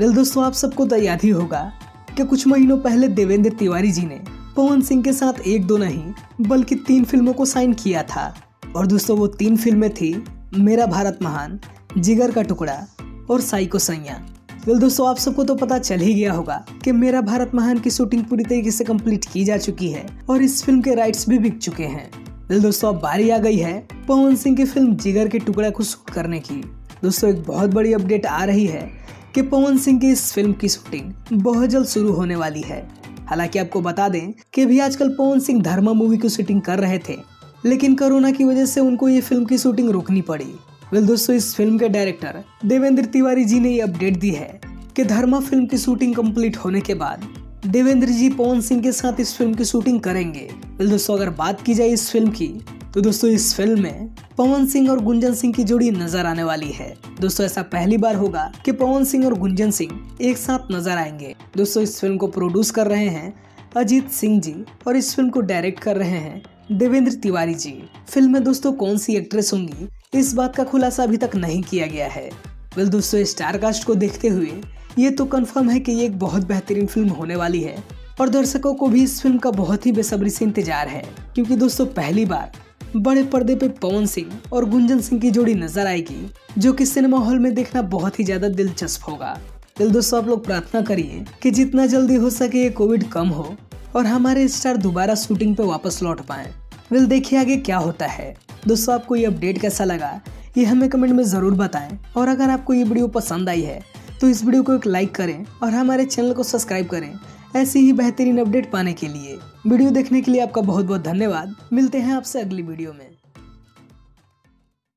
Well दोस्तों, आप सबको तो याद ही होगा कि कुछ महीनों पहले देवेंद्र तिवारी जी ने पवन सिंह के साथ एक दो नहीं, बल्कि तीन फ़िल्मों को साइन किया था। और दोस्तों, वो तीन फ़िल्में थी, मेरा भारत महान, जिगर का टुकड़ा और साइको सैया। वेल दोस्तों, आप सबको तो पता चल ही गया होगा कि मेरा भारत महान की शूटिंग पूरी तरीके से कंप्लीट की जा चुकी है और इस फ़िल्म के राइट्स भी बिक चुके हैं। वेल दोस्तों, अब बारी आ गई है पवन सिंह की फ़िल्म जिगर के टुकड़ा को शूट करने की। दोस्तों, एक बहुत बड़ी अपडेट आ रही है कि पवन सिंह की इस फ़िल्म की शूटिंग बहुत जल्द शुरू होने वाली है। हालाँकि आपको बता दें कि भी आजकल पवन सिंह धर्मा मूवी की शूटिंग कर रहे थे, लेकिन कोरोना की वजह से उनको ये फ़िल्म की शूटिंग रोकनी पड़ी। वेल दोस्तों, इस फ़िल्म के डायरेक्टर देवेंद्र तिवारी जी ने ये अपडेट दी है कि धर्मा फ़िल्म की शूटिंग कंप्लीट होने के बाद देवेंद्र जी पवन सिंह के साथ इस फ़िल्म की शूटिंग करेंगे। वेल दोस्तों, अगर बात की जाए इस फ़िल्म की तो दोस्तों, इस फ़िल्म में पवन सिंह और गुंजन सिंह की जोड़ी नज़र आने वाली है। दोस्तों, ऐसा पहली बार होगा कि पवन सिंह और गुंजन सिंह एक साथ नज़र आएँगे। दोस्तों, इस फ़िल्म को प्रोड्यूस कर रहे हैं अजीत सिंह जी और इस फ़िल्म को डायरेक्ट कर रहे हैं देवेंद्र तिवारी जी। फ़िल्म में दोस्तों, कौन सी एक्ट्रेस होंगी, इस बात का खुलासा अभी तक नहीं किया गया है। वेल दोस्तों स्टार कास्ट को देखते हुए ये तो कंफर्म है कि ये एक बहुत बेहतरीन फ़िल्म होने वाली है और दर्शकों को भी इस फ़िल्म का बहुत ही बेसब्री से इंतज़ार है। क्योंकि दोस्तों, पहली बार बड़े पर्दे पे पवन सिंह और गुंजन सिंह की जोड़ी नज़र आएगी, जो कि सिनेमा हॉल में देखना बहुत ही ज़्यादा दिलचस्प होगा। दिल दोस्तों, आप लोग प्रार्थना करिए कि जितना जल्दी हो सके ये कोविड कम हो और हमारे स्टार दोबारा शूटिंग पे वापस लौट पाए। विल देखिए आगे क्या होता है। दोस्तों, आपको ये अपडेट कैसा लगा, ये हमें कमेंट में ज़रूर बताएँ। और अगर आपको ये वीडियो पसंद आई है तो इस वीडियो को एक लाइक करें और हमारे चैनल को सब्सक्राइब करें। ऐसी ही बेहतरीन अपडेट पाने के लिए वीडियो देखने के लिए आपका बहुत बहुत धन्यवाद। मिलते हैं आपसे अगली वीडियो में।